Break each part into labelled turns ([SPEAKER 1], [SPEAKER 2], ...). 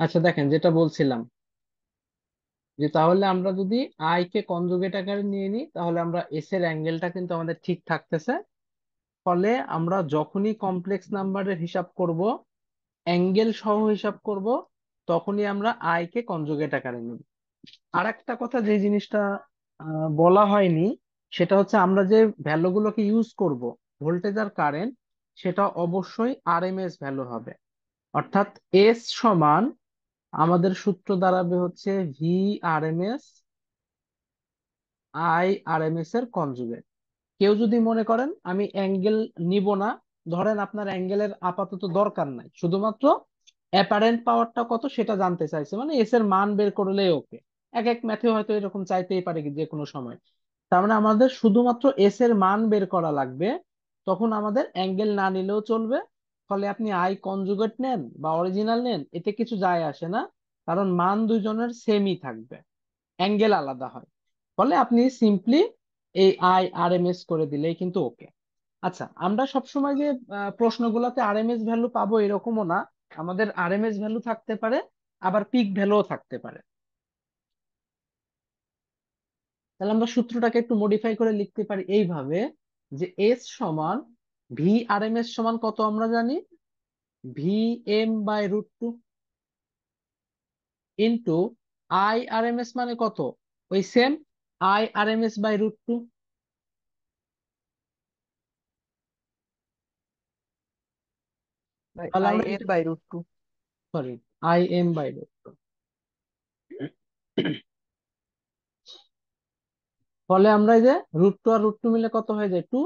[SPEAKER 1] আচ্ছা দেখেন, যেটা বলছিলাম যে তাহলে আমরা যদি আই কে কনজুগেট আকারে নিয়ে নিই, তাহলে আমরা এস এর অ্যাঙ্গেলটা কিন্তু আমাদের ঠিক থাকতেছে। ফলে আমরা যখনই কমপ্লেক্স নাম্বারের হিসাব করব, অ্যাঙ্গেল সহ হিসাব করব, তখনই আমরা আই কে কনজুগেট আকারে নিব। আর একটা কথা যে জিনিসটা বলা হয়নি, সেটা হচ্ছে আমরা যে ভ্যালুগুলোকে ইউজ করব ভোল্টেজ আর কারেন্ট সেটা অবশ্যই আরএমএস ভ্যালু হবে। অর্থাৎ এস সমান আমাদের সূত্র দাঁড়াবে হচ্ছে V R M S I RMS এর কনজুগেট। কেউ যদি মনে করেন, আমি অ্যাঙ্গেল নিব না, ধরেন আপনার অ্যাঙ্গেলের আপাতত দরকার নাই, শুধুমাত্র অ্যাপারেন্ট পাওয়ারটা কত সেটা জানতে চাইছে মানে এস এর মান বের করলেই ওকে। এক এক ম্যাথে হয়তো এরকম চাইতেই পারে যে কোনো সময়। তার মানে আমাদের শুধুমাত্র এস এর মান বের করা লাগবে, তখন আমাদের অ্যাঙ্গেল না নিলেও চলবে ফলে আপনি আই কনজুগেট নেন বা অরিজিনাল নেন, এতে কিছু যায় আসে না। কারণ মান দুইজনের সেমই থাকবে। অ্যাঙ্গেল আলাদা হয়। ফলে আপনি সিম্পলি এই আই আর এম এস করে দিলেই কিন্তু ওকে। আচ্ছা আমরা সবসময় যে প্রশ্নগুলোতে আর এম এস ভ্যালু পাবো এরকমও না। আমাদের আর এম এস ভ্যালু থাকতে পারে, আবার পিক ভ্যালুও থাকতে পারে। তাহলে আমরা সূত্রটাকে একটু মডিফাই করে লিখতে পারি এইভাবে যে এস সমান ভি আর এম এস সমান কত আমরা জানি? V M by root two into I R M S মানে কত? ওই same I R M S by root two
[SPEAKER 2] by I M by root two
[SPEAKER 1] sorry I M by root two ফলে আমরা এই যে রুট টু আর root two মিলে কত হয়ে যায়? টু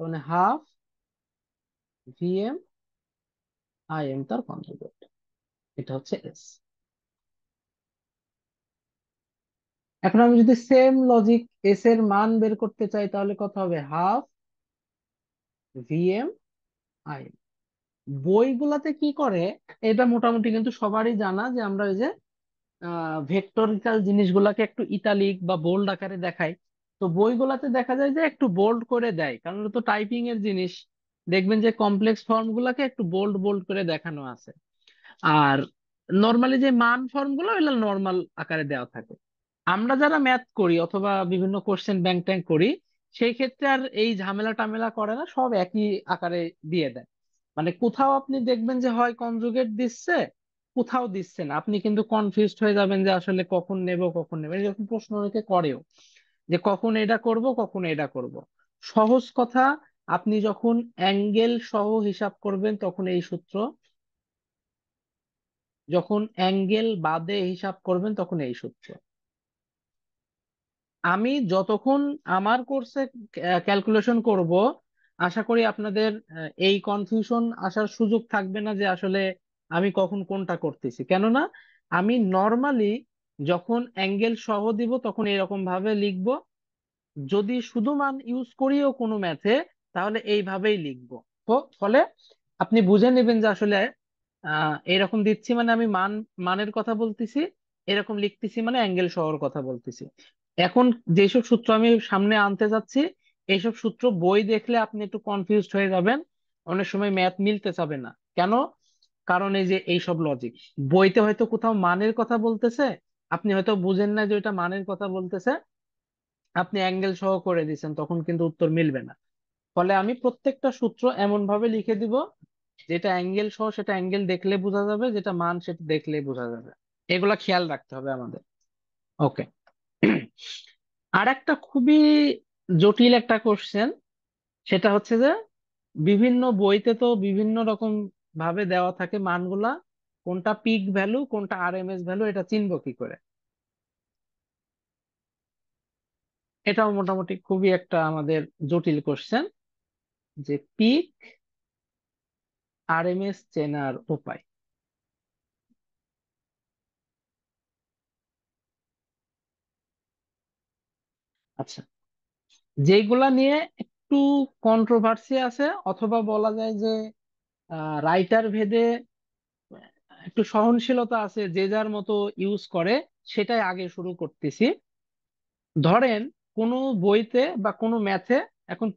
[SPEAKER 1] মানে হাফ ভি এম আই তার কনজুগেট এটা হচ্ছে এস এখন আমি যদি সেম লজিক এস এর মান বের করতে চাই, তাহলে কত হবে? হাফ ভি এম আই বইগুলাতে কি করে? এটা মোটামুটি কিন্তু সবারই জানা যে আমরা ওই যে ভেক্টরিক্যাল জিনিসগুলাকে একটু ইতালিক বা বোল্ড আকারে দেখাই। তো বইগুলাতে দেখা যায় যে একটু বোল্ড করে দেয়, কারণ তো টাইপিং এর জিনিস। দেখবেন যে কমপ্লেক্স ফর্ম গুলাকে একটু বোল্ড বোল্ড করে দেখানো আছে। আর নর্মালি যে মান ফর্মগুলো নর্মাল আকারে দেওয়া থাকে। আমরা যারা ম্যাথ করি অথবা বিভিন্ন কোশ্চেন ব্যাংক ট্যাঙ্ক করি, সেই ক্ষেত্রে আর এই ঝামেলা টামেলা করে না, সব একই আকারে দিয়ে দেয়। মানে কোথাও আপনি দেখবেন যে হয় কনজুগেট দিচ্ছে, কোথাও দিচ্ছে না। আপনি কিন্তু কনফিউজড হয়ে যাবেন যে আসলে কখন নেব কখন নেব। এরকম প্রশ্ন অনেকে করেও যে কখন এটা করব, কখন এটা করব। সহজ কথা আপনি যখন অ্যাঙ্গেল সহ হিসাব করবেন তখন এই সূত্র। যখন অ্যাঙ্গেল বাদে হিসাব করবেন তখন এই সূত্র। আমি যতক্ষণ আমার কোর্সে ক্যালকুলেশন করব, আশা করি আপনাদের এই কনফিউশন আসার সুযোগ থাকবে না যে আসলে আমি কখন কোনটা করতেছি। কেননা আমি নর্মালি যখন অ্যাঙ্গেল সহ দিব তখন এরকম ভাবে লিখব। যদি শুধু মান ইউজ করিও কোনো ম্যাথে তাহলে এইভাবেই লিখব। তো ফলে আপনি বুঝে নেবেন যে আসলে আহ এরকম দিচ্ছি মানে আমি মান, মানের কথা বলতেছি, এরকম লিখতেছি মানে অ্যাঙ্গেল সহর কথা বলতেছি। এখন যেসব সূত্র আমি সামনে আনতে যাচ্ছি এইসব সূত্র বই দেখলে আপনি একটু কনফিউজড হয়ে যাবেন। অনেক সময় ম্যাথ মিলতে চাবে না। কেন? কারণ এই যে এইসব লজিক বইতে হয়তো কোথাও মানের কথা বলতেছে, আপনি হয়তো বুঝেন না যে ওইটা মানের কথা বলতেছে। আপনি অ্যাঙ্গেল সহ করে দিচ্ছেন তখন কিন্তু উত্তর মিলবে না। ফলে আমি প্রত্যেকটা সূত্র এমন ভাবে লিখে দিব, যেটা অ্যাঙ্গেল সহ সেটা অ্যাঙ্গেল দেখলে বোঝা যাবে, যেটা মান সেটা দেখলে বোঝা যাবে। এগুলা খেয়াল রাখতে হবে আমাদের। ওকে আর একটা খুবই জটিল একটা কোশ্চেন সেটা হচ্ছে যে বিভিন্ন বইতে তো বিভিন্ন রকম ভাবে দেওয়া থাকে মানগুলা, কোনটা পিক ভ্যালু কোনটা আরএমএস ভ্যালু এটা চিনবো কি করে? এটাও মোটামুটি খুবই একটা আমাদের জটিল কোশ্চেন যে পিক আরএমএস চেনার উপায়। আচ্ছা যেগুলা নিয়ে একটু কন্ট্রোভার্সি আছে, অথবা বলা যায় যে রাইটার ভেদে, একটু সহনশীলতা আছে, যে যার মতো ইউজ করে, সেটাই আগে শুরু করতেছি। ধরেন, কোনো বইতে বা কোনো ম্যাথে এখন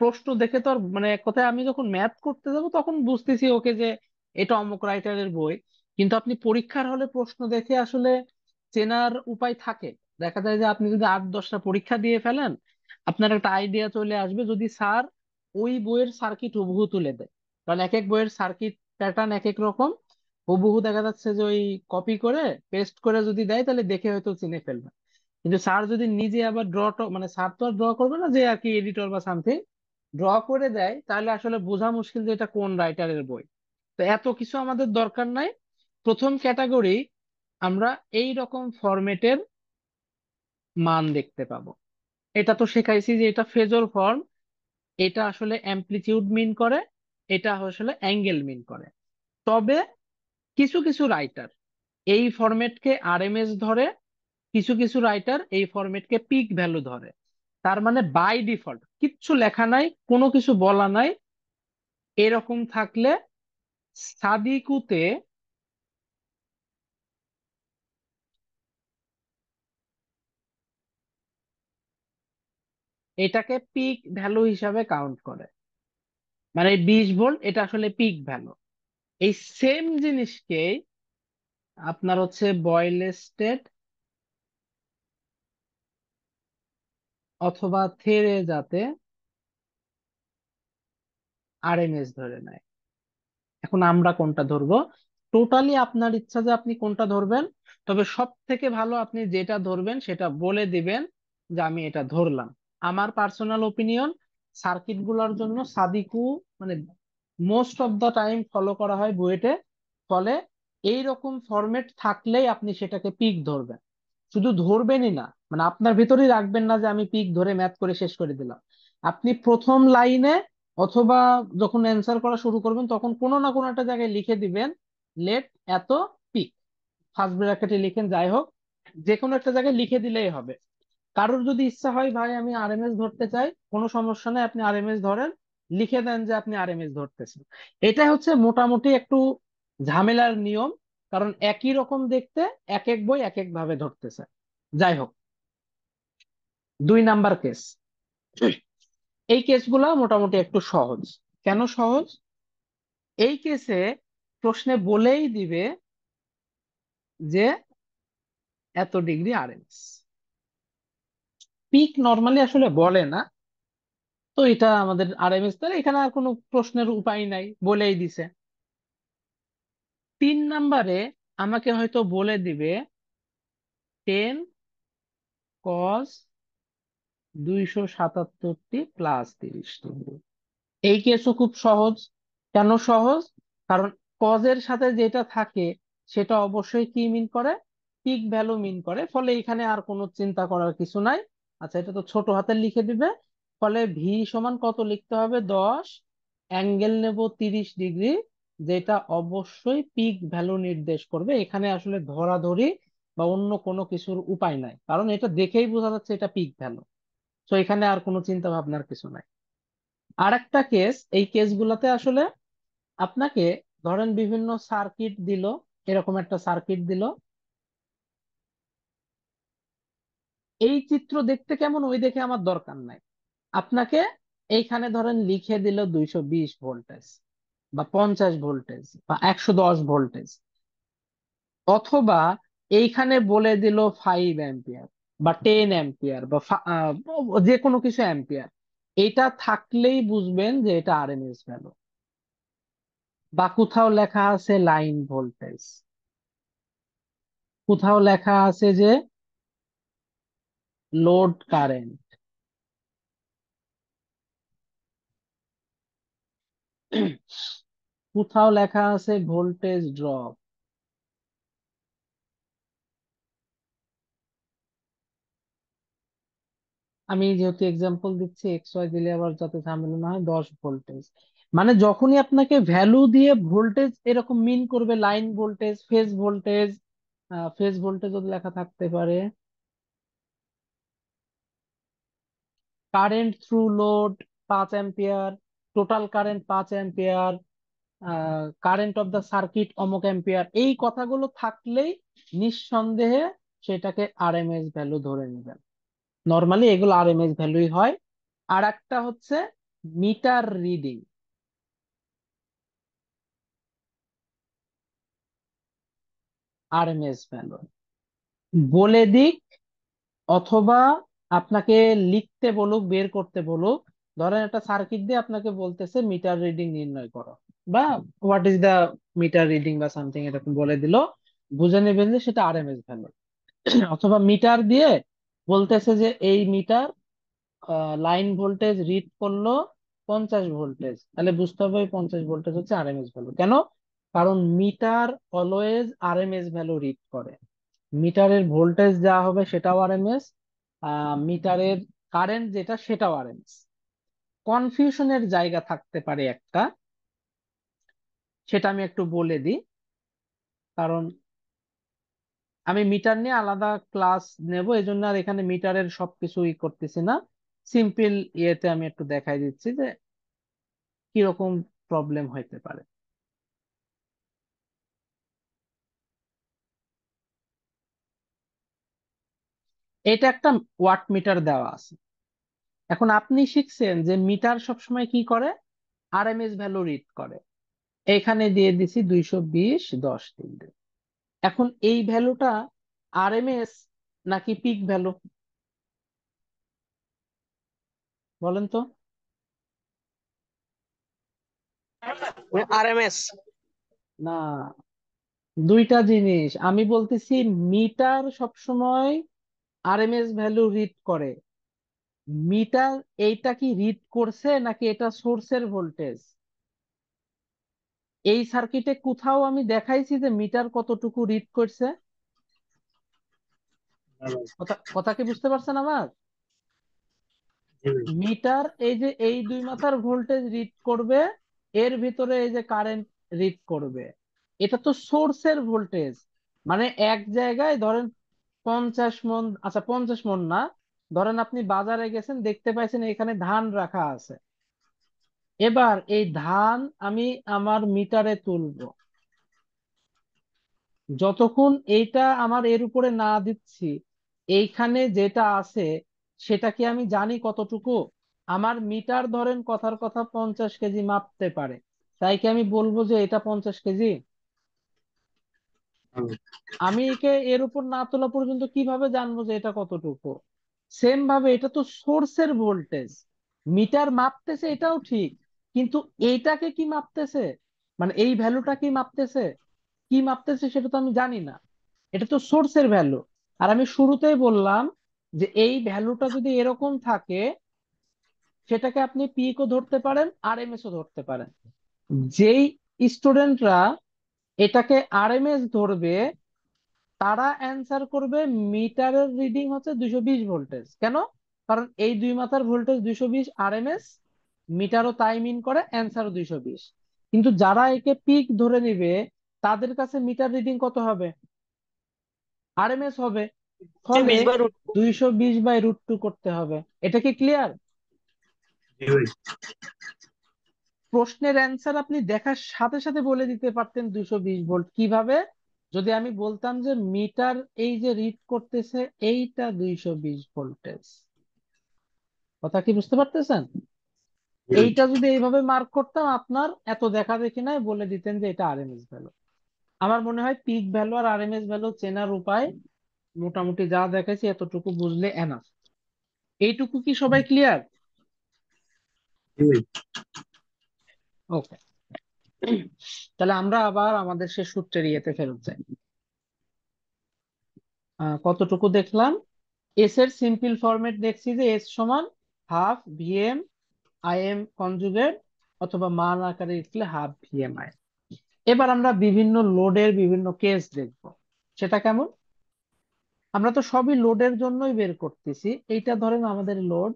[SPEAKER 1] প্রশ্ন দেখে তো আর মানে কোথায় আমি যখন ম্যাথ করতে যাব তখন বুঝতেছি ওকে যে এটা অমুক রাইটারের বই। কিন্তু আপনি পরীক্ষার হলে প্রশ্ন দেখে আসলে চেনার উপায় থাকে। দেখা যায় যে আপনি যদি আট দশটা পরীক্ষা দিয়ে ফেলেন, আপনার একটা আইডিয়া চলে আসবে যদি স্যার ওই বইয়ের সার্কিট হুবহু তুলে দেয়। কারণ এক এক বইয়ের সার্কিট প্যাটার্ন এক এক রকম। হুবহু দেখা যাচ্ছে যে ওই কপি করে পেস্ট করে যদি দেয় তাহলে দেখে হয়তো চিনে ফেলবে। কিন্তু স্যার যদি নিজে আবার ড্র মানে স্যার তো আর ড্র করবে না যে আর কি এডিটর বা সামথিং ড্র করে দেয়, তাহলে আসলে বোঝা মুশকিল যে এটা কোন রাইটারের বই। তো এত কিছু আমাদের দরকার নাই। প্রথম ক্যাটাগরি আমরা এই রকম ফরম্যাটের মান দেখতে পাবো। এটা তো শেখাইছি যে এটা ফেজর ফর্ম এটা আসলে অ্যামপ্লিটিউড মিন করে, এটা আসলে অ্যাঙ্গেল মিন করে। তবে কিছু কিছু রাইটার এই ফরম্যাটকে আরএমএস ধরে, কিছু কিছু রাইটার এই ফরম্যাটকে পিক ভ্যালু ধরে। তার মানে বাই ডিফল্ট কিচ্ছু লেখা নাই, কোনো কিছু বলা নাই, এরকম থাকলে সাদিকুতে এটাকে পিক ভ্যালু হিসাবে কাউন্ট করে। মানে বিশ ভোল্ট এটা আসলে পিক ভ্যালু এই সেম জিনিসকে আপনার হচ্ছে বয়েলেস্টেড অথবা থেরেজাতে আরএমএস ধরে নেয়। এখন আমরা কোনটা ধরবো? টোটালি আপনার ইচ্ছা যে আপনি কোনটা ধরবেন, তবে সব থেকে ভালো আপনি যেটা ধরবেন সেটা বলে দিবেন যে আমি এটা ধরলাম। আমার পার্সোনাল ওপিনিয়ন সার্কিটগুলোর জন্য সাদিকু মানে most of the time follow করা হয় বুয়েটে। ফলে এই রকম ফরম্যাট থাকলেই আপনি সেটাকে পিক ধরবেন। শুধু ধরবেনই না মানে আপনার ভিতরেই রাখবেন না যে আমি পিক ধরে ম্যাথ করে শেষ করে দিলাম। আপনি প্রথম লাইনে অথবা যখন অ্যান্সার করা শুরু করবেন, তখন কোনো না কোনো একটা জায়গায় লিখে দিবেন লেট এত পিক ফার্স্ট ব্র্যাকেটে লিখেন, যাই হোক যে কোনো একটা জায়গায় লিখে দিলেই হবে। কারোর যদি ইচ্ছা হয়, ভাই, আমি আর আরএমএস ধরতে চাই। কোনো সমস্যা নেই, আপনি আর আরএমএস ধরেন, লিখে দেন যে আপনি আর আরএমএস ধরতেছেন। এটা হচ্ছে মোটামুটি একটু ঝামেলার নিয়ম। কারণ একই রকম দেখতে এক এক বই এক এক ভাবে ধরতেছে। যাই হোক, দুই নাম্বার কেস। এই কেসগুলো মোটামুটি একটু সহজ। কেন সহজ? এই কেসে প্রশ্নে বলেই দিবে যে এত ডিগ্রি আরএমএস পিক নর্মালি আসলে বলে না, তো এটা আমাদের আরএমএস তাহলে এখানে আর কোনো প্রশ্নের উপায় নাই বলেই দিছে। তিন নাম্বারে আমাকে হয়তো বলে দিবে টেন কস দুইশো সাতাত্তরটি প্লাস তিরিশ ডিগ্রি এই কেসও খুব সহজ। কেন সহজ? কারণ কজের সাথে যেটা থাকে, সেটা অবশ্যই কি মিন করে? পিক ভ্যালু মিন করে। ফলে এখানে আর কোনো চিন্তা করার কিছু নাই। আচ্ছা এটা তো ছোট হাতে লিখে দিবে। ফলে ভি সমান কত লিখতে হবে? দশ। অ্যাঙ্গেল নেব তিরিশ ডিগ্রি। যেটা অবশ্যই পিক ভ্যালু নির্দেশ করবে। এখানে আসলে ধরাধরি বা অন্য কোনো কিছুর উপায় নাই। কারণ এটা দেখেই বোঝা যাচ্ছে এটা পিক ভ্যালু তো এখানে আর কোনো চিন্তা ভাবনার কিছু নাই। আর একটা কেস এই কেসগুলোতে আসলে আপনাকে ধরেন বিভিন্ন সার্কিট দিল, এরকম একটা সার্কিট দিল। এই চিত্র দেখতে কেমন ওই দেখে আমার দরকার নাই। আপনাকে এইখানে ধরেন লিখে দিল দুইশো বিশ ভোল্টেজ বা পঞ্চাশ ভোল্টেজ বা একশো দশ ভোল্টেজ অথবা এইখানে বলে দিল ফাইভ অ্যাম্পিয়ার বা টেন অ্যাম্পিয়ার বা যে কোনো কিছু অ্যাম্পিয়ার এটা থাকলেই বুঝবেন যে এটা আর আরএমএস ভ্যালু বা কোথাও লেখা আছে লাইন ভোল্টেজ কোথাও লেখা আছে যে লোড কারেন্ট কোথাও লেখা আছে ভোল্টেজ ড্রপ। আমি যেহেতু এক্সাম্পল দিচ্ছি এক্স ওয়াই দিলে আবার যাতে ঝামেলা না হয়, দশ ভোল্টেজ। মানে যখনই আপনাকে ভ্যালু দিয়ে ভোল্টেজ এরকম মিন করবে line voltage phase voltage phase voltage লেখা থাকতে পারে কারেন্ট থ্রু লোড পাঁচ অ্যাম্পিয়ার টোটাল কারেন্ট পাঁচ ampere current of the circuit অমুক অ্যাম্পিয়ার এই কথাগুলো থাকলেই নিঃসন্দেহে সেটাকে আর আরএমএস ভ্যালু ধরে নেবেন। নর্মালি এগুলো আর আরএমএস ভ্যালুই হয়। আর একটা হচ্ছে মিটার রিডিং আরএমএস ভ্যালু বলে দিক অথবা আপনাকে লিখতে বলুক, বের করতে বলুক ধরেন একটা সার্কিট দিয়ে আপনাকে বলতেছে মিটার রিডিং নির্ণয় করো বা what is the meter reading বা সামথিং এরকম বলে দিল বুঝে নেবেন যে সেটা আর আরএমএস ভ্যালু অথবা মিটার দিয়ে বলতেছে যে এই মিটার লাইন ভোল্টেজ রিড করল পঞ্চাশ ভোল্টেজ তাহলে বুঝতে হবে পঞ্চাশ ভোল্টেজ হচ্ছে আর আরএমএস ভ্যালু কেন? কারণ মিটার অলওয়েজ আর আরএমএস ভ্যালু রিড করে। মিটারের ভোল্টেজ যা হবে সেটাও আরএমএস মিটারের কারেন্ট যেটা সেটাও আরএমএস কনফিউশনের জায়গা থাকতে পারে একটা। সেটা আমি একটু বলে দিই। কারণ আমি মিটার নিয়ে আলাদা ক্লাস নেব এই জন্য আর এখানে মিটারের সবকিছু ই করতেছি না। সিম্পল ইয়েতে আমি একটু দেখাই দিচ্ছি যে কীরকম প্রবলেম হইতে পারে। এটা একটা ওয়াট মিটার দেওয়া আছে। এখন আপনি শিখছেন যে মিটার সবসময় কি করে? আর আরএমএস ভ্যালু রিড করে। এখানে দিয়ে দিছি দুইশো বিশ দশ তিন এখন এই ভ্যালুটা আরএমএস নাকি পিক ভ্যালু বলেন তো।
[SPEAKER 2] আরএমএস
[SPEAKER 1] না দুইটা জিনিস। আমি বলতেছি মিটার সবসময় আর আরএমএস ভ্যালু রিড করে। মিটার এইটা কি রিড করছে নাকি এটা সোর্সের ভোল্টেজ এই সার্কিটে কোথাও আমি দেখাইছি যে মিটার কতটুকু রিড করছে? কথা কি বুঝতে পারছেন আমার? মিটার এই যে এই দুই মাথার ভোল্টেজ রিড করবে এর ভিতরে এই যে কারেন্ট রিড করবে এটা তো সোর্সের ভোল্টেজ মানে এক জায়গায় ধরেন পঞ্চাশ মন আচ্ছা পঞ্চাশ মন না ধরেন আপনি বাজারে গেছেন দেখতে পাইছেন এখানে ধান রাখা আছে। এবার এই ধান আমি আমার মিটারে তুলবো। যতক্ষণ এইটা আমার এর উপরে না দিচ্ছি এইখানে যেটা আছে সেটা কি আমি জানি কতটুকু? আমার মিটার ধরেন কথার কথা পঞ্চাশ কেজি মাপতে পারে। তাই কি আমি বলব যে এটা পঞ্চাশ কেজি? আমি একে এর উপর না তোলা পর্যন্ত কীভাবে জানব যে এটা কতটুকু? সেম ভাবে এটা তো সোর্সের ভোল্টেজ মিটার মাপতেছে এটাও ঠিক, কিন্তু এইটাকে কি মাপতেছে? মানে এই ভ্যালুটা কি মাপতেছে? কি মাপতেছে সেটা তো আমি জানি না। এটা তো সোর্সের ভ্যালু আর আমি শুরুতেই বললাম যে এই ভ্যালুটা যদি এরকম থাকে, সেটাকে আপনি পিকও ধরতে পারেন আর এম এস ও ধরতে পারেন। যেই স্টুডেন্টরা এটাকে আর এম এস ধরবে তারা অ্যান্সার করবে মিটারের রিডিং হচ্ছে দুইশো বিশ ভোল্টেজ কেন? কারণ এই দুই মাথার ভোল্টেজ দুইশো বিশ আর এম এস মিটারও তাই মিন করে অ্যান্সারও দুইশো বিশ। কিন্তু যারা একে পিক ধরে নিবে তাদের কাছে মিটার রিডিং কত হবে? আরএমএস হবে। ফলে দুইশো বিশ বাই রুট টু করতে হবে। এটা কি ক্লিয়ার প্রশ্নের অ্যান্সার আপনি দেখার সাথে সাথে বলে দিতে পারতেন দুইশো বিশ ভোল্ট কীভাবে? যদি আমি বলতাম যে মিটার এই যে রিড করতেছে এইটা দুইশো বিশ ভোল্টেজ কথা কি বুঝতে পারতেছেন? এইটা যদি এইভাবে মার্ক করতাম আপনার এত দেখা দেখি নাই বলে দিতেন যে এটা আরএমএস ভ্যালু আমার মনে হয় পিক ভ্যালু আর আরএমএস ভ্যালু চেনার উপায় মোটামুটি যা দেখাইছি এতটুকু বুঝলে এনাফ এইটুকু কি সবাই ক্লিয়ার ওকে তাহলে আমরা আবার আমাদের সে সূত্রের ইয়েতে ফেরত যাই। কতটুকু দেখলাম? এস এর সিম্পল ফরম্যাট দেখছি যে এস সমান হাফ ভিএম আইএম কনজুগেট অথবা মান আকারে লিখলে হাফ ভিএম আই এবার আমরা বিভিন্ন লোডের বিভিন্ন কেস দেখব। সেটা কেমন? আমরা তো সবই লোডের জন্যই বের করতেছি। এইটা ধরেন আমাদের লোড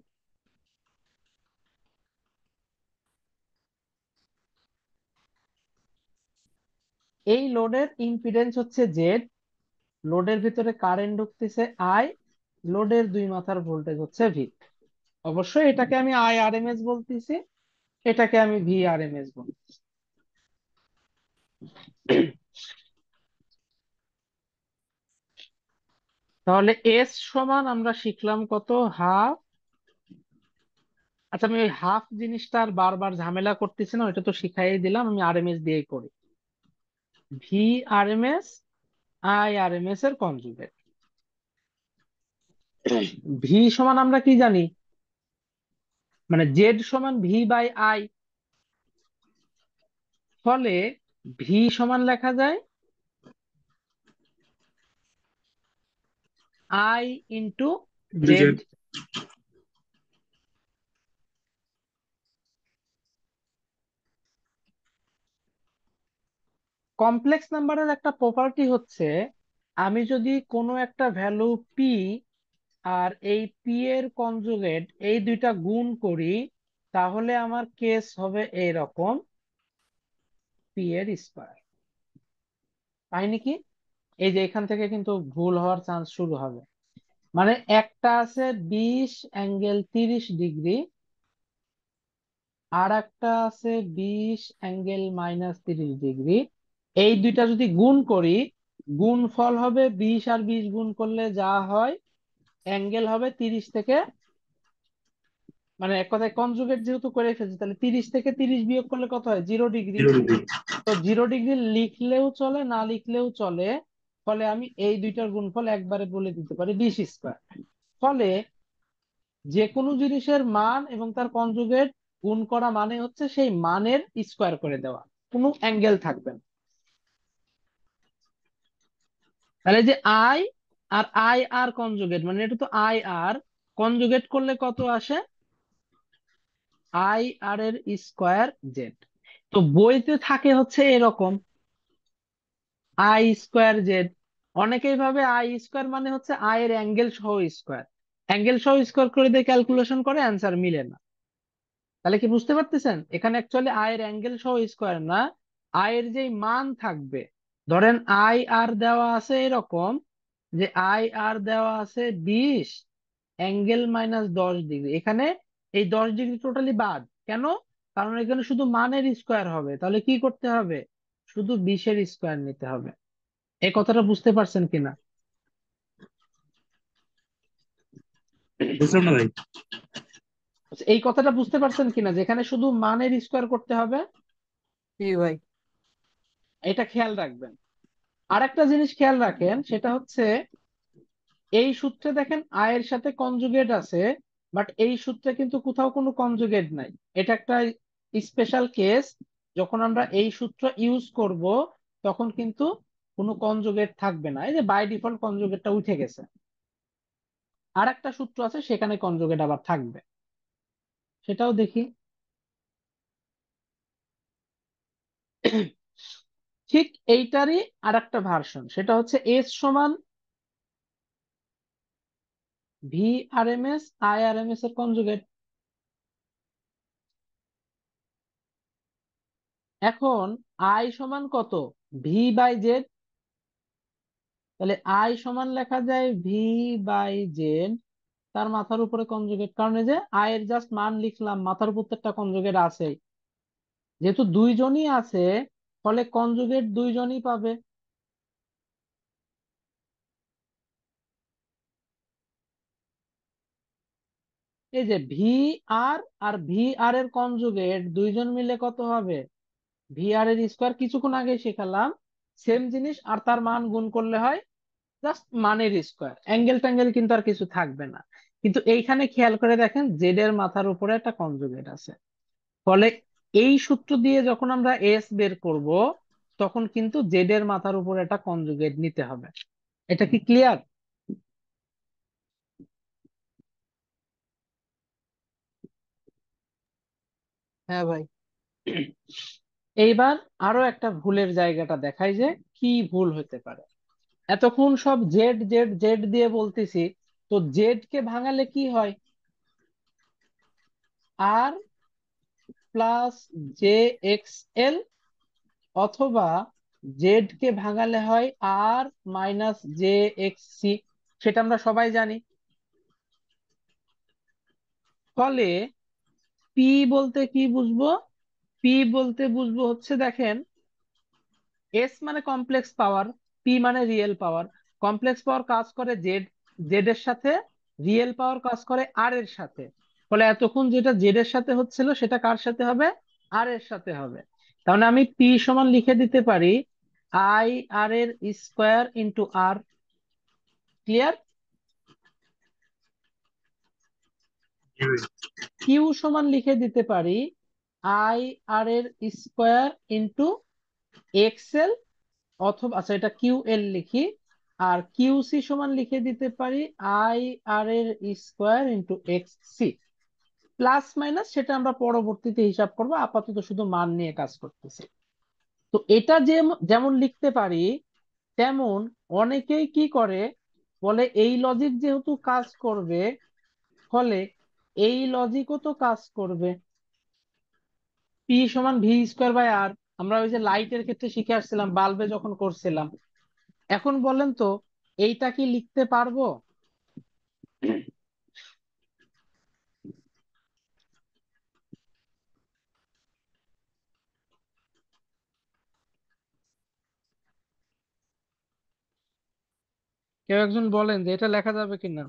[SPEAKER 1] এই লোডের ইম্পিডেন্স হচ্ছে জেড লোডের ভিতরে কারেন্ট ঢুকতেছে আই লোডের দুই মাথার ভোল্টেজ হচ্ছে ভি অবশ্যই এটাকে আমি আই আর এম এস বলতেছি, এটাকে আমি ভি আর এম এস বলতেছি। তাহলে এস সমান আমরা শিখলাম কত? হাফ। আচ্ছা আমি ওই হাফ জিনিসটা আর বারবার ঝামেলা করতেছি না, ওইটা তো শিখাই দিলাম, আমি আর এম এস দিয়েই করি। V R M S I R M S এর কনজুগেট ভি সমান আমরা কি জানি? মানে জেড সমান ভি বাই আই ফলে ভি সমান লেখা যায় আই ইন্টু জেড কমপ্লেক্স নাম্বারের একটা প্রপার্টি হচ্ছে, আমি যদি কোনো একটা ভ্যালু পি আর এই পি এর কনজুগেট এই দুইটা গুণ করি, তাহলে আমার কেস হবে এইরকম পি এর স্কোয়ার তাই নাকি? এই যে এখান থেকে কিন্তু ভুল হওয়ার চান্স শুরু হবে। মানে একটা আছে বিশ অ্যাঙ্গেল তিরিশ ডিগ্রি, আর একটা আছে বিশ অ্যাঙ্গেল মাইনাস তিরিশ ডিগ্রি। এই দুইটা যদি গুণ করি গুণ ফল হবে বিশ আর বিশ গুণ করলে যা হয় অ্যাঙ্গেল হবে তিরিশ থেকে মানে এক কথায় কনজুগেট যেহেতু করে ফেলছি তাহলে তিরিশ থেকে তিরিশ বিয়োগ করলে কত হয়? Zero degree. তো জিরো ডিগ্রি লিখলেও চলে না লিখলেও চলে ফলে আমি এই দুইটার গুণফল একবারে বলে দিতে পারি বিশ স্কোয়ার। ফলে যে কোনো জিনিসের মান এবং তার কনজুগেট গুণ করা মানে হচ্ছে সেই মানের স্কোয়ার করে দেওয়া কোনো অ্যাঙ্গেল থাকবে না। তাহলে যে I R I R conjugate মানে এটা তো আই আর কনজুগেট করলে কত আসে? আই আর এর স্কোয়ার জেড তো বইতে থাকে হচ্ছে এরকম আই স্কোয়ার জেড অনেকেই ভাবে আই স্কোয়ার মানে হচ্ছে আই এর অ্যাঙ্গেল সহ স্কোয়ার অ্যাঙ্গেল সহ স্কোয়ার করে দিয়ে ক্যালকুলেশন করে অ্যান্সার মিলে না। তাহলে কি বুঝতে পারতেছেন? এখানে অ্যাকচুয়ালি আই এর অ্যাঙ্গেল সহ স্কোয়ার না। আই এর যেই মান থাকবে ধরেন আই আর দেওয়া আছে এরকম যে আই আর দেওয়া আছে বিশ অ্যাঙ্গেল মাইনাস দশ ডিগ্রি এখানে এই দশ ডিগ্রি টোটালি বাদ। কেন? কারণ এখানে শুধু মানের স্কোয়ার হবে। তাহলে কি করতে হবে? শুধু বিশের স্কোয়ার নিতে হবে। এই কথাটা বুঝতে পারছেন কিনা?
[SPEAKER 2] বুঝলাম না ভাই।
[SPEAKER 1] আচ্ছা, এই কথাটা বুঝতে পারছেন কিনা? যেখানে শুধু মানের স্কোয়ার করতে হবে?
[SPEAKER 3] ভাই।
[SPEAKER 1] এটা খেয়াল রাখবেন। আরেকটা জিনিস খেয়াল রাখেন, সেটা হচ্ছে এই সূত্রে দেখেন আয়ের সাথে কনজুগেট আছে বাট এই সূত্রে কিন্তু কোথাও কোনো কনজুগেট নাই। এটা একটা স্পেশাল কেস যখন আমরা এই সূত্র ইউজ করব, তখন কিন্তু কোনো কনজুগেট থাকবে না। এই যে বাই ডিফল্ট কনজুগেটটা উঠে গেছে। আর একটা সূত্র আছে, সেখানে কনজুগেট আবার থাকবে। সেটাও দেখি। ঠিক এইটারই আর একটা ভার্সন সেটা হচ্ছে এস সমান V R M S I R M S এর কনজুগেট এখন আই সমান কত? ভি বাই জেড তাহলে আই সমান লেখা যায় ভি বাই জেড তার মাথার উপরে কনজুগেট কারণ যে আই এর জাস্ট মান লিখলাম, মাথার উপর একটা কনজুগেট আছে যেহেতু দুইজনই আছে ফলে কনজুগেট দুইজনই পাবে। এই যে ভি আর আর ভি আর এর কনজুগেট দুইজন মিলে কত হবে? ভি আর এর স্কোয়ার কিছুক্ষণ আগে শেখালাম। সেম জিনিস, আর তার মান গুণ করলে হয় জাস্ট মানের স্কোয়ার অ্যাঙ্গেল ট্যাঙ্গেল কিন্তু আর কিছু থাকবে না। কিন্তু এইখানে খেয়াল করে দেখেন জেড এর মাথার উপরে একটা কনজুগেট আছে। ফলে এই সূত্র দিয়ে যখন আমরা এস বের করব তখন কিন্তু জেড এর মাথার উপর একটা কনজুগেট নিতে হবে। এটা কি ক্লিয়ার
[SPEAKER 3] হ্যাঁ ভাই।
[SPEAKER 1] এইবার আরও একটা ভুলের জায়গাটা দেখাই যে কি ভুল হতে পারে। এতক্ষণ সব জেড জেড জেড দিয়ে বলতেছি তো জেড কে ভাঙালে কি হয়? R plus J X L অথবা জেড কে ভাঙালে হয় R minus J X C সেটা আমরা সবাই জানি। ফলে পি বলতে কি বুঝব? পি বলতে বুঝব হচ্ছে দেখেন এস মানে কমপ্লেক্স পাওয়ার পি মানে রিয়েল পাওয়ার কমপ্লেক্স পাওয়ার কাজ করে জেড জেড এর সাথে রিয়েল পাওয়ার কাজ করে আর এর সাথে। ফলে এতক্ষণ যেটা জেড এর সাথে হচ্ছিল সেটা কার সাথে হবে? আর এর সাথে হবে। তাহলে আমি পি সমান লিখে দিতে পারি আই আর এর square into R. Clear? Q সমান লিখে দিতে পারি আই আর এর স্কোয়ার ইন্টু এক্সেল অথবা আচ্ছা এটা কিউ এল লিখি। আর কিউ সি সমান লিখে দিতে পারি আই আর এর square into X C. Plus minus সেটা আমরা পরবর্তীতে হিসাব করব, আপাতত শুধু মান নিয়ে কাজ করতেছি। তো এটা যে যেমন লিখতে পারি, তেমন অনেকেই কি করে, বলে এই লজিক যেহেতু কাজ করবে, ফলে এই লজিকও তো কাজ করবে। পি সমান ভি স্কোয়ার বাই আর আমরা ওই যে লাইটের ক্ষেত্রে শিখে আসছিলাম বাল্বে যখন করছিলাম। এখন বলেন তো, এইটা কি লিখতে পারব? কেউ একজন বলেন যে এটা লেখা যাবে কিনা।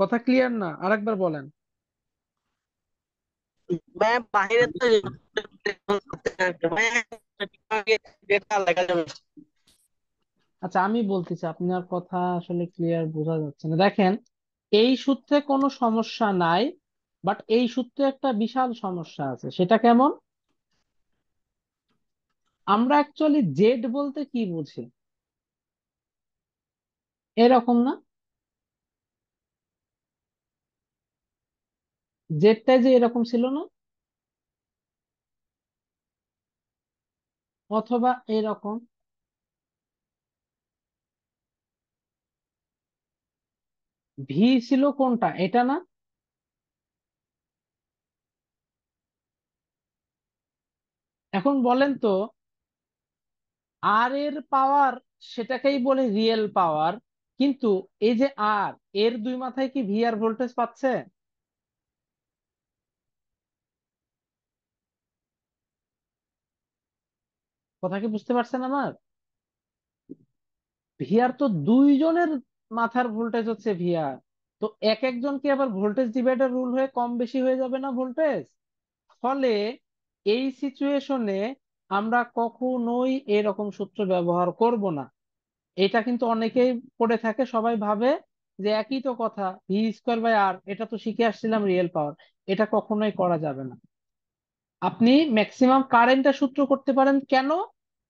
[SPEAKER 1] কথা ক্লিয়ার না আরেকবার বলেন।
[SPEAKER 3] বাইরে
[SPEAKER 1] আচ্ছা আমি বলতেছি আপনার কথা আসলে ক্লিয়ার বোঝা যাচ্ছে না। দেখেন, এই সূত্রে কোনো সমস্যা নাই বাট এই সূত্রে একটা বিশাল সমস্যা আছে। সেটা কেমন? আমরা অ্যাকচুয়ালি জেড বলতে কি বুঝি? এরকম না? জেডটাই যে এরকম ছিল না? অথবা এরকম? ভি ছিল কোনটা? এটা না? এখন বলেন তো আর এর পাওয়ার সেটাকেই বলে রিয়েল পাওয়ার কিন্তু এই যে আর এর দুই মাথায় কি ভি আর ভোল্টেজ পাচ্ছে? কথা কি বুঝতে পারছেন আমার? ভি আর তো দুইজনের মাথার ভোল্টেজ হচ্ছে ভিআর তো এক একজন কি আবার ভোল্টেজ ডিভাইডার রুল হয়ে কম বেশি হয়ে যাবে না ভোল্টেজ? ফলে এই সিচুয়েশনে আমরা কখনোই এরকম সূত্র ব্যবহার করব না। এটা কিন্তু অনেকেই পড়ে থাকে, সবাই ভাবে যে একই তো কথা ভি স্কোয়ার বাই আর এটা তো শিখে আসছিলাম রিয়েল পাওয়ার এটা কখনোই করা যাবে না। আপনি ম্যাক্সিমাম কারেন্টের সূত্র করতে পারেন কেন?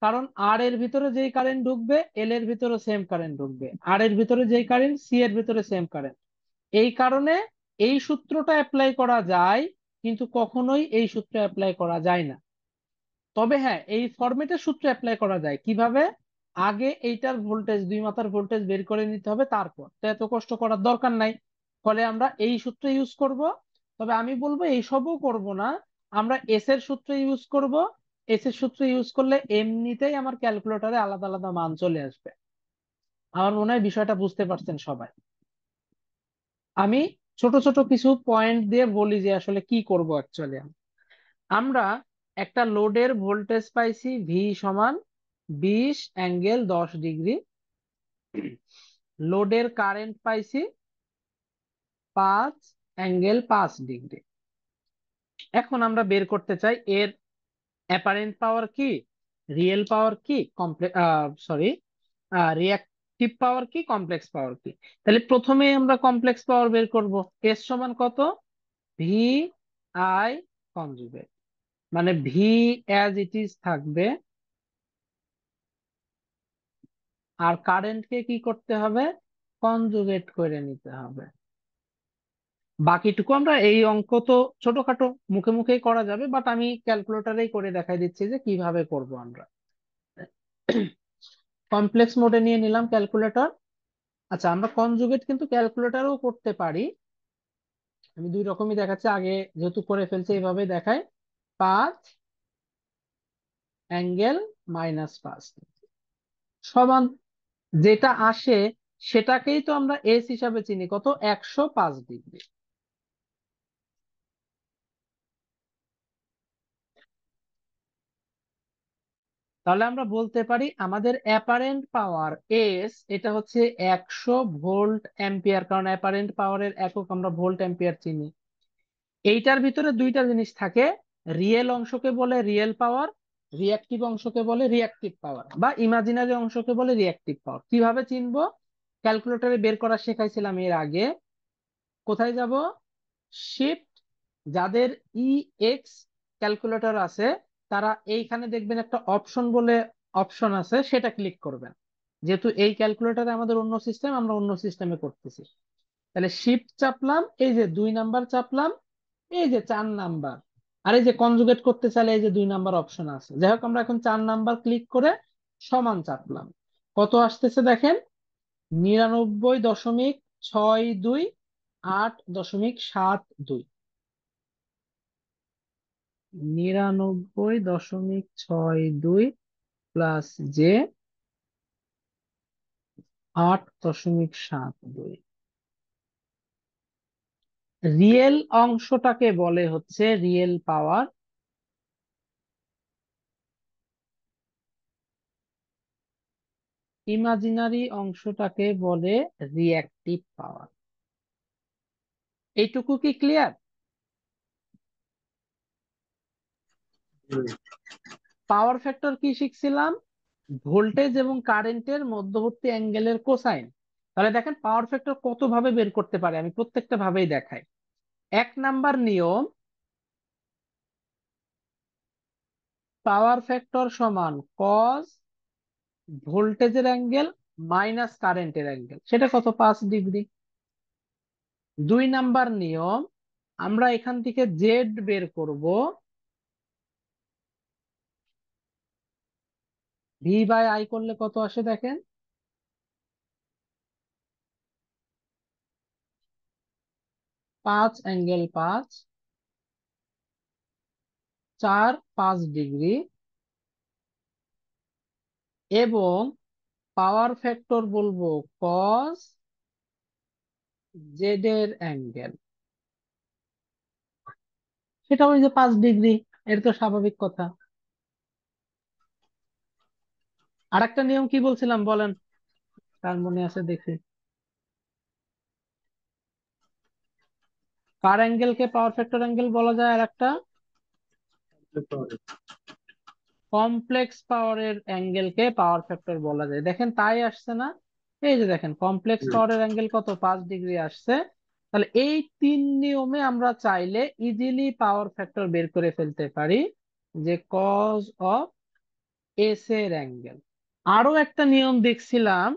[SPEAKER 1] কারণ আর এর ভিতরে যেই কারেন্ট ঢুকবে এল এর ভিতরে সেম কারেন্ট ঢুকবে। আর এর ভিতরে যেই কারেন্ট সি এর ভিতরে সেম কারেন্ট এই কারণে এই সূত্রটা অ্যাপ্লাই করা যায়, কিন্তু কখনোই এই সূত্র অ্যাপ্লাই করা যায় না। তবে হ্যাঁ এই ফরম্যাটের সূত্র অ্যাপ্লাই করা যায়। কীভাবে? আগে এইটার ভোল্টেজ দুই মাথার ভোল্টেজ বের করে নিতে হবে, তারপর। তো এত কষ্ট করার দরকার নাই। ফলে আমরা এই সূত্র ইউজ করব। তবে আমি বলব এইসবও করব না। আমরা এস এর সূত্র ইউজ করব। এস এর সূত্র ইউজ করলে এমনিতেই আমার ক্যালকুলেটরে আলাদা আলাদা মান চলে আসবে। আমার মনে হয় বিষয়টা বুঝতে পারছেন সবাই। আমি ছোট ছোট কিছু পয়েন্ট দিয়ে বলি যে আসলে কি করব অ্যাকচুয়ালি আমরা একটা লোডের ভোল্টেজ পাইছি ভি সমান বিশ অ্যাঙ্গেল দশ ডিগ্রি। লোডের কারেন্ট পাইছি পাঁচ অ্যাঙ্গেল পাঁচ ডিগ্রি। এখন আমরা বের করতে চাই এর অ্যাপারেন্ট পাওয়ার কি? রিয়েল পাওয়ার কি? কমপ্লেক্স সরি রিয়াক্টিভ পাওয়ার কি? কমপ্লেক্স পাওয়ার কি? তাহলে প্রথমে আমরা কমপ্লেক্স পাওয়ার বের করব। এস সমান কত? ভি আই কনজুগেট মানে ভি অ্যাজ ইট ইজ থাকবে। আর কারেন্টকে কি করতে হবে? কনজুগেট করে নিতে হবে। বাকিটুকু আমরা এই অঙ্ক তো ছোটখাটো মুখে মুখেই করা যাবে বাট আমি ক্যালকুলেটরেই করে দেখাই দিচ্ছি যে কীভাবে করব আমরা। কমপ্লেক্স মোডে নিয়ে নিলাম ক্যালকুলেটর আচ্ছা আমরা কনজুগেট কিন্তু ক্যালকুলেটরেও করতে পারি। আমি দুই রকমই দেখাচ্ছি, আগে যেহেতু করে ফেলছি এইভাবে দেখাই। পাঁচ অ্যাঙ্গেল মাইনাস পাঁচ সমান যেটা আসে সেটাকেই তো আমরা এস হিসাবে চিনি, কত? একশো পাঁচ ডিগ্রি। তাহলে আমরা বলতে পারি আমাদের অ্যাপারেন্ট পাওয়ার এস এটা হচ্ছে একশো ভোল্ট অ্যাম্পিয়ার কারণ অ্যাপারেন্ট পাওয়ারের একক আমরা ভোল্ট অ্যাম্পিয়ার চিনি। এইটার ভিতরে দুইটা জিনিস থাকে রিয়েল অংশকে বলে রিয়েল পাওয়ার রিয়াক্টিভ অংশকে বলে রিয়াক্টিভ পাওয়ার বা ইমাজিনারি অংশকে বলে রিয়াক্টিভ পাওয়ার কীভাবে চিনবো? ক্যালকুলেটরে বের করা শেখাইছিলাম এর আগে। কোথায় যাব? শিফট যাদের ই এক্স ক্যালকুলেটর আছে তারা এইখানে দেখবেন একটা অপশন বলে অপশন আছে, সেটা ক্লিক করবেন। যেহেতু এই ক্যালকুলেটরে আমাদের অন্য সিস্টেম আমরা অন্য সিস্টেমে করতেছি। তাহলে শিফট চাপলাম, এই যে দুই নাম্বার চাপলাম, এই যে চার নাম্বার আর এই যে কনজুগেট করতে চাইলে এই যে দুই নাম্বার অপশন আছে। যাই হোক, আমরা এখন চার নাম্বার ক্লিক করে সমান চাপলাম। কত আসতেছে দেখেন? নিরানব্বই দশমিক ছয় দুই আট দশমিক সাত দুই। নিরানব্বই দশমিক ছয় দুই প্লাস জে আট দশমিক সাত দুই। রিয়েল অংশটাকে বলে হচ্ছে রিয়েল পাওয়ার ইমাজিনারি অংশটাকে বলে রিয়াক্টিভ পাওয়ার এইটুকু কি ক্লিয়ার পাওয়ার ফ্যাক্টর কি শিখছিলাম? ভোল্টেজ এবং কারেন্টের মধ্যবর্তী অ্যাঙ্গেলের কোসাইন। তাহলে দেখেন পাওয়ার ফ্যাক্টর কত ভাবে বের করতে পারে, আমি প্রত্যেকটা ভাবেই দেখাই। এক নাম্বার নিয়ম, পাওয়ার ফ্যাক্টর সমান কজ ভোল্টেজের অ্যাঙ্গেল মাইনাস কারেন্টের অ্যাঙ্গেল। সেটা কত? পাঁচ ডিগ্রি। দুই নাম্বার নিয়ম, আমরা এখান থেকে জেড বের করব ভি বাই আই করলে কত আসে দেখেন? পাঁচ অ্যাঙ্গেল পাঁচ, চার পাঁচ ডিগ্রি এবং পাওয়ার ফ্যাক্টর বলব কস জেড এর অ্যাঙ্গেল। সেটা ওই যে পাঁচ ডিগ্রি, এর তো স্বাভাবিক কথা। আর একটা নিয়ম কি বলছিলাম বলেন? কার মনে আছে দেখি। কার অ্যাঙ্গেলকে পাওয়ার ফ্যাক্টর অ্যাঙ্গেল বলা যায় আর একটা কমপ্লেক্স পাওয়ারের অ্যাঙ্গেলকে পাওয়ার ফ্যাক্টর বলা যায়। দেখেন তাই আসছে না? এই যে দেখেন কমপ্লেক্স পাওয়ারের অ্যাঙ্গেল কত? পাঁচ ডিগ্রি আসছে। তাহলে এই তিন নিয়মে আমরা চাইলে ইজিলি পাওয়ার ফ্যাক্টর বের করে ফেলতে পারি যে কজ অফ এস এর অ্যাঙ্গেল আরও একটা নিয়ম দেখছিলাম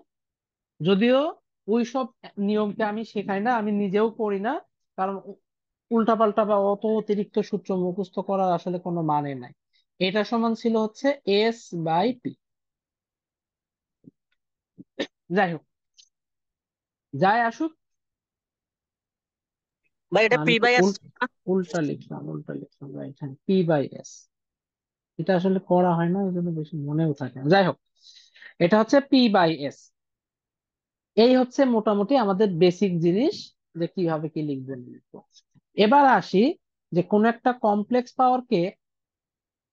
[SPEAKER 1] যদিও ওই সব নিয়মকে আমি শেখাই না আমি নিজেও করি না কারণ উল্টাপাল্টা বা অত অতিরিক্ত সূত্র মুখস্থ করার আসলে কোনো মানে নাই। এটা সমান ছিল হচ্ছে এস বাই পি যাই হোক। যাই আসুক।
[SPEAKER 3] ভাই এটা পি বাই এস
[SPEAKER 1] উল্টা লিখলাম উল্টা লিখলাম রাইট হ্যাঁ পি বাই এস এটা আসলে করা হয় না ওই জন্য বেশি মনেও থাকে না। যাই হোক। এটা হচ্ছে পি বাই এস এই হচ্ছে মোটামুটি আমাদের বেসিক জিনিস যে কীভাবে কি লিখব লিখব। এবার আসি যে কোন একটা কমপ্লেক্স পাওয়ারকে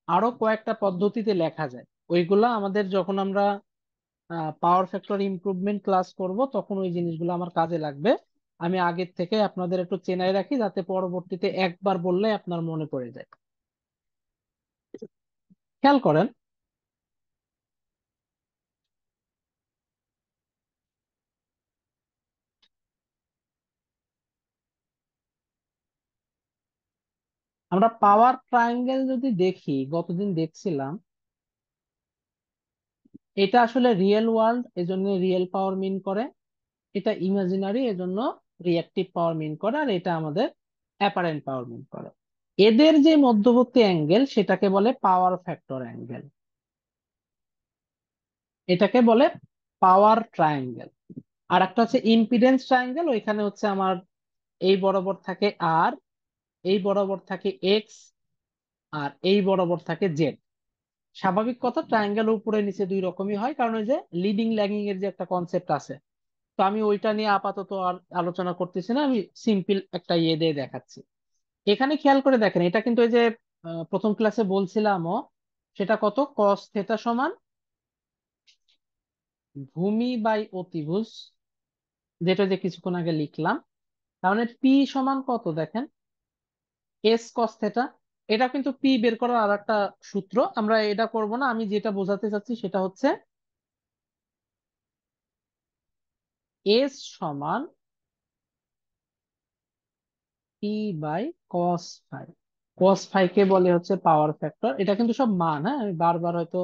[SPEAKER 1] আরও কয়েকটা পদ্ধতিতে লেখা যায়। ওইগুলা আমাদের যখন আমরা পাওয়ার ফ্যাক্টর ইমপ্রুভমেন্ট ক্লাস করব, তখন ওই জিনিসগুলো আমার কাজে লাগবে। আমি আগের থেকে আপনাদের একটু চেনাই রাখি যাতে পরবর্তীতে একবার বললে আপনার মনে পড়ে যায়। খেয়াল করেন আমরা পাওয়ার ট্রায়াঙ্গেল যদি দেখি, গতদিন দেখছিলাম, এটা আসলে রিয়েল ওয়ার্ল্ড এজন্য রিয়েল পাওয়ার মিন করে, এটা ইমাজিনারি এজন্য রিয়াক্টিভ পাওয়ার মিন করে, আর এটা আমাদের অ্যাপারেন্ট পাওয়ার মিন করে। এদের যে মধ্যবর্তী অ্যাঙ্গেল সেটাকে বলে পাওয়ার ফ্যাক্টর অ্যাঙ্গেল এটাকে বলে পাওয়ার ট্রায়াঙ্গেল আর একটা হচ্ছে ইম্পিডেন্স ট্রায়াঙ্গেল ওইখানে হচ্ছে আমার এই বরাবর থাকে আর এই বরাবর থাকে এক্স আর এই বরাবর থাকে জেড স্বাভাবিক কথা ট্রায়াঙ্গেল উপরে নিচে দুই রকমই হয়, কারণ ওই যে লিডিং ল্যাগিং এর যে একটা কনসেপ্ট আছে। তো আমি ওইটা নিয়ে আপাতত আর আলোচনা করতেছি না, আমি সিম্পল একটা ইয়ে দিয়ে দেখাচ্ছি। এখানে খেয়াল করে দেখেন, এটা কিন্তু ওই যে প্রথম ক্লাসে বলছিলামও, সেটা কত? কস থেটা সমান ভূমি বাই অতিভুজ, যেটা যে কিছুক্ষণ আগে লিখলাম। তাহলে পি সমান কত দেখেন? এস কস থেটা এটা কিন্তু পি বের করার আর একটা সূত্র। আমরা এটা করব না, আমি যেটা বোঝাতে চাচ্ছি সেটা হচ্ছে এস সমান P by cos phi cos phi কে বলে হচ্ছে পাওয়ার ফ্যাক্টর এটা কিন্তু সব মান হ্যাঁ? আমি বারবার হয়তো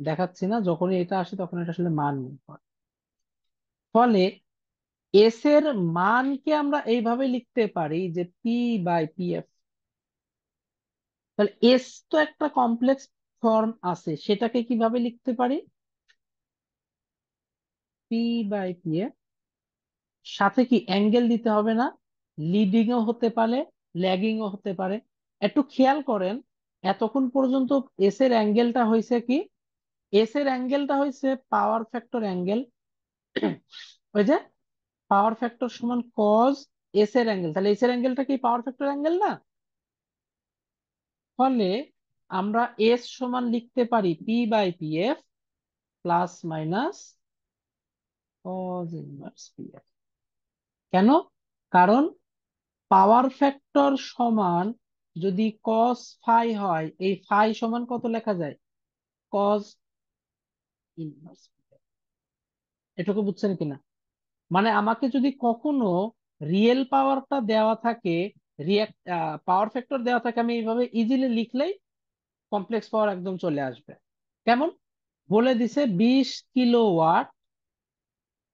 [SPEAKER 1] দেখাচ্ছি না, যখনই এটা আসে তখন এটা আসলে মান পড়ে। ফলে এস এর মানকে আমরা এইভাবে লিখতে পারি যে পি বাই পি এফ তাহলে এস তো একটা কমপ্লেক্স ফর্ম আছে, সেটাকে কীভাবে লিখতে পারি? পি বাই পি সাথে কি অ্যাঙ্গেল দিতে হবে না? লিডিং ও হতে পারে ল্যাগিং ও হতে পারে। একটু খেয়াল করেন, এতক্ষণ পর্যন্ত এস এর অ্যাঙ্গেলটা হয়েছে কি? এস এর অ্যাঙ্গেলটা হয়েছে পাওয়ার ফ্যাক্টর অ্যাঙ্গেল ওই যে পাওয়ার ফ্যাক্টর সমান কজ এস এর অ্যাঙ্গেল তাহলে এস এর অ্যাঙ্গেলটা কি পাওয়ার ফ্যাক্টর অ্যাঙ্গেল না? ফলে আমরা এস সমান লিখতে পারি P by P F plus minus কেন? কারণ পাওয়ার ফ্যাক্টর সমান যদি কস ফাই হয়, এই ফাই সমান কত লেখা যায়? কজ ইনভার্স এটুকু বুঝছেন কিনা? মানে আমাকে যদি কখনো রিয়েল পাওয়ারটা দেওয়া থাকে রিয়াক্ট পাওয়ার ফ্যাক্টর দেওয়া থাকে আমি এইভাবে ইজিলি লিখলেই কমপ্লেক্স পাওয়ার একদম চলে আসবে। কেমন? বলে দিছে বিশ kilowatt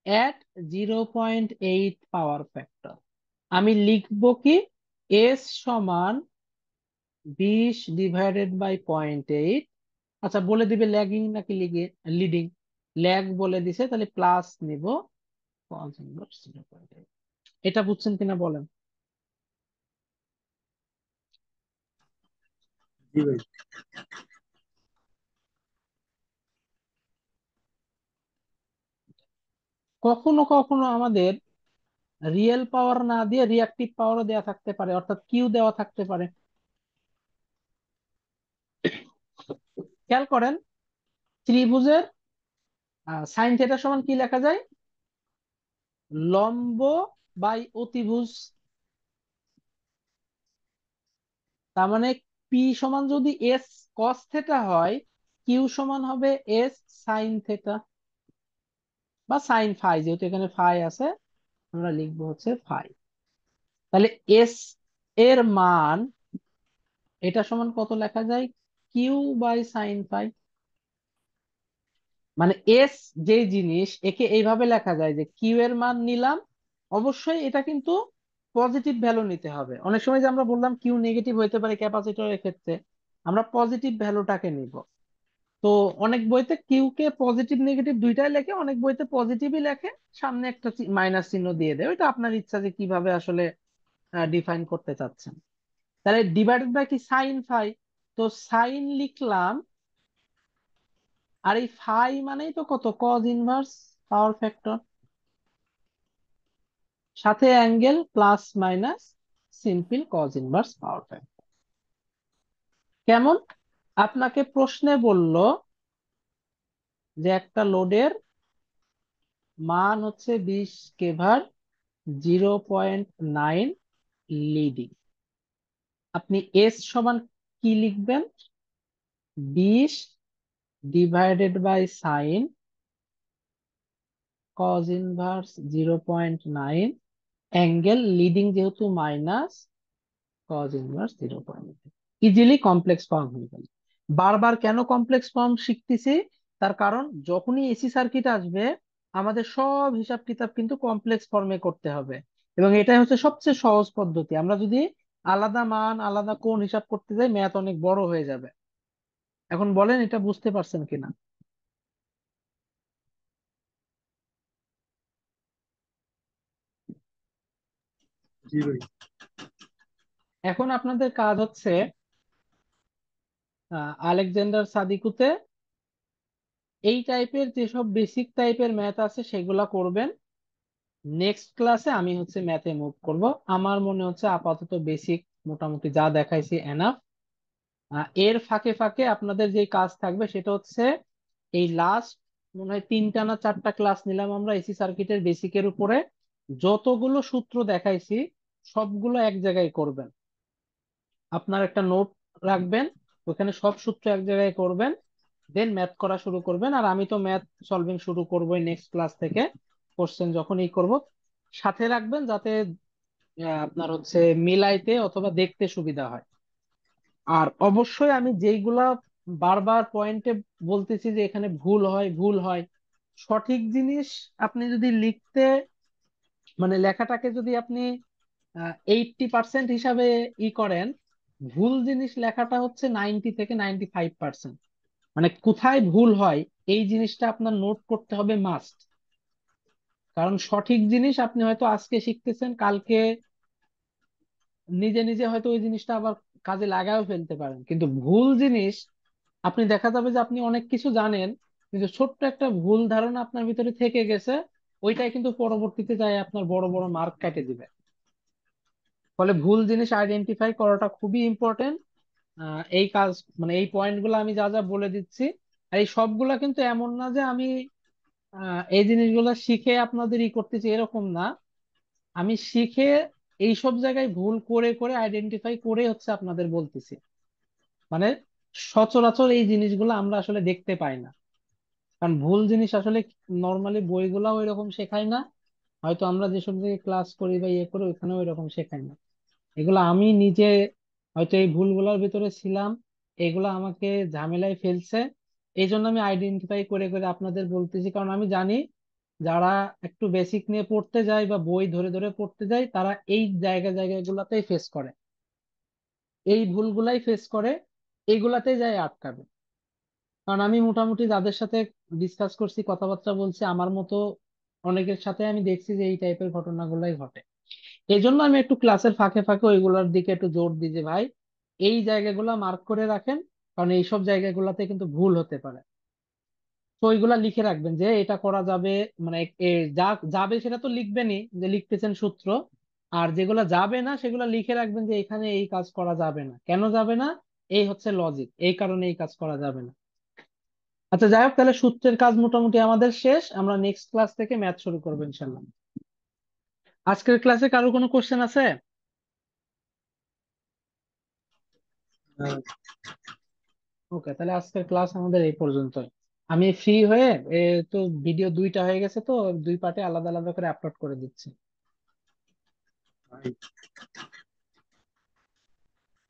[SPEAKER 1] at zero point eight power factor আমি লিখব কি? এস সমান বিশ ডিভাইডেড বাই পয়েন্ট এইট আচ্ছা বলে দিবে ল্যাগিং নাকি লিগে লিডিং ল্যাগ বলে দিছে, তাহলে প্লাস নিব। এটা বুঝছেন কিনা বলেন।
[SPEAKER 2] ভাই।
[SPEAKER 1] কখনো কখনো আমাদের রিয়েল পাওয়ার না দিয়ে রিয়াক্টিভ পাওয়ারও দেওয়া থাকতে পারে, অর্থাৎ কিউ দেওয়া থাকতে পারে। খেয়াল করেন, ত্রিভুজের সাইন থিটা সমান কি লেখা যায়? লম্ব বাই অতিভুজ। তার মানে পি সমান যদি এস কস থেটা হয় কিউ সমান হবে এস সাইন থেটা বা সাইন ফাই যেহেতু এখানে ফাই আছে, আমরা লিখব হচ্ছে ফাই তাহলে এস এর মান, এটা সমান কত লেখা যায়? কিউ বাই সাইন ফাই মানে এস যে জিনিস, একে এইভাবে লেখা যায় যে কিউ এর মান নিলাম। অবশ্যই এটা কিন্তু পজিটিভ ভ্যালু নিতে হবে। অনেক সময় যে আমরা বললাম কিউ নেগেটিভ হইতে পারে ক্যাপাসিটরের ক্ষেত্রে, আমরা পজিটিভ ভ্যালুটাকে নিব। তো অনেক বইতে কিউ কে পজিটিভ নেগেটিভ দুইটাই লেখে, অনেক বইতে পজিটিভই লেখে, সামনে একটা মাইনাস চিহ্ন দিয়ে দেয়। ওইটা আপনার ইচ্ছা যে কীভাবে আসলে ডিফাইন করতে চাচ্ছেন। তাহলে ডিভাইডেড বাই কি? সাইন ফাই তো সাইন লিখলাম, আর এই ফাই মানেই তো কত? কজ ইনভার্স পাওয়ার ফ্যাক্টর সাথে angle plus minus simple cos inverse power factor. কেমন? আপনাকে প্রশ্নে বলল যে একটা লোডের মান হচ্ছে বিশ kVAR zero point nine leading আপনি এস সমান কি লিখবেন? বিশ divided by sine cos inverse zero point nine angle leading যেহেতু minus cos inverse zero point easily complex form হয়ে গেল। বারবার কেন কমপ্লেক্স ফর্ম শিখতেছি? তার কারণ যখনই এসি সার্কিট আসবে, আমাদের সব হিসাব কিতাব কিন্তু কমপ্লেক্স ফর্মে করতে হবে। এবং এটাই হচ্ছে সবচেয়ে সহজ পদ্ধতি। আমরা যদি আলাদা মান, আলাদা কোণ হিসাব করতে যাই ম্যাথ অনেক বড় হয়ে যাবে। এখন বলেন এটা বুঝতে পারছেন কিনা। এখন আপনাদের কাজ হচ্ছে আলেকজান্ডার সাদিকুতে এই টাইপের যেসব বেসিক টাইপের ম্যাথ আছে সেগুলা করবেন। নেক্সট ক্লাসে আমি হচ্ছে ম্যাথে মুভ করব। আমার মনে হচ্ছে আপাতত বেসিক মোটামুটি যা দেখাইছি এনাফ এর ফাঁকে ফাঁকে আপনাদের যে কাজ থাকবে সেটা হচ্ছে এই লাস্ট মনে হয় তিনটা না চারটা ক্লাস নিলাম আমরা এসি সার্কিটের বেসিকের উপরে। যতগুলো সূত্র দেখাইছি সবগুলো এক জায়গায় করবেন। আপনার একটা নোট রাখবেন, ওখানে সব সূত্র এক জায়গায় করবেন দেন ম্যাথ করা শুরু করবেন। আর আমি তো ম্যাথ সলভিং শুরু করবোই নেক্সট ক্লাস থেকে কোশ্চেন যখনই করব, সাথে রাখবেন যাতে আপনার হচ্ছে মিলাইতে অথবা দেখতে সুবিধা হয়। আর অবশ্যই আমি যেইগুলা বারবার পয়েন্টে বলতেছি যে এখানে ভুল হয় ভুল হয়, সঠিক জিনিস আপনি যদি লিখতে মানে লেখাটাকে যদি আপনি এইটটি পার্সেন্ট হিসাবে ই করেন, ভুল জিনিস লেখাটা হচ্ছে নাইনটি থেকে নাইনটি ফাইভ পার্সেন্ট মানে কোথায় ভুল হয়, এই জিনিসটা আপনার নোট করতে হবে মাস্ট কারণ সঠিক জিনিস আপনি হয়তো আজকে শিখতেছেন, কালকে নিজে নিজে হয়তো ওই জিনিসটা আবার কাজে লাগাও ফেলতে পারেন। কিন্তু ভুল জিনিস, আপনি দেখা যাবে যে আপনি অনেক কিছু জানেন, কিন্তু ছোট্ট একটা ভুল ধারণা আপনার ভিতরে থেকে গেছে, ওইটাই কিন্তু পরবর্তীতে যায় আপনার বড় বড় মার্ক কেটে দিবে। ফলে ভুল জিনিস আইডেন্টিফাই করাটা খুবই ইম্পর্টেন্ট এই কাজ মানে এই পয়েন্টগুলো আমি যা যা বলে দিচ্ছি, আর এই সবগুলা কিন্তু এমন না যে আমি এই জিনিসগুলো শিখে আপনাদের ই করতেছি এরকম না। আমি শিখে এই সব জায়গায় ভুল করে করে আইডেন্টিফাই করে হচ্ছে আপনাদের বলতেছি। মানে সচরাচর এই জিনিসগুলো আমরা আসলে দেখতে পাই না। কারণ ভুল জিনিস আসলে নর্মালি বইগুলাও এরকম শেখায় না। হয়তো আমরা যেসব জায়গায় ক্লাস করি বা ইয়ে করি ওখানেও এরকম শেখায় না। এগুলো আমি নিজে হয়তো এই ভুলগুলোর ভিতরে ছিলাম, এগুলো আমাকে ঝামেলায় ফেলছে। এই জন্য আমি আইডেন্টিফাই করে করে আপনাদের বলতেছি, কারণ আমি জানি যারা একটু বেসিক নিয়ে পড়তে যায় বা বই ধরে ধরে পড়তে যায়, তারা এই জায়গা, জায়গাগুলোতেই ফেস করে। এই ভুলগুলাই ফেস করে, এইগুলাতেই যায় আটকাবে। কারণ আমি মোটামুটি যাদের সাথে ডিসকাস করছি, কথাবার্তা বলছি, আমার মতো অনেকের সাথে আমি দেখছি যে এই টাইপের ঘটনাগুলাই ঘটে। এই জন্য আমি একটু ক্লাসের ফাঁকে ফাঁকে ওইগুলোর দিকে একটু জোর দিই যে, ভাই, এই জায়গাগুলো মার্ক করে রাখেন, কারণ এইসব জায়গাগুলোতে কিন্তু ভুল হতে পারে। তো ওইগুলা লিখে রাখবেন যে, এটা করা যাবে মানে যা, যাবে সেটা তো লিখবেনই, যে লিখতেছেন সূত্র। আর যেগুলো যাবে না, সেগুলো লিখে রাখবেন যে, এখানে এই কাজ করা যাবে না। কেন যাবে না? এই হচ্ছে লজিক এই কারণে এই কাজ করা যাবে না। আচ্ছা যাই হোক, তাহলে সূত্রের কাজ মোটামুটি আমাদের শেষ। আমরা নেক্সট ক্লাস থেকে ম্যাথ শুরু করব ইনশাল্লাহ আজকের ক্লাসে কারও কোনো কোশ্চেন আছে? ওকে তাহলে আজকের ক্লাস আমাদের এই পর্যন্তই। আমি ফ্রি হয়ে এ তো ভিডিও দুইটা হয়ে গেছে তো দুই পার্টে আলাদা আলাদা করে আপলোড করে দিচ্ছি।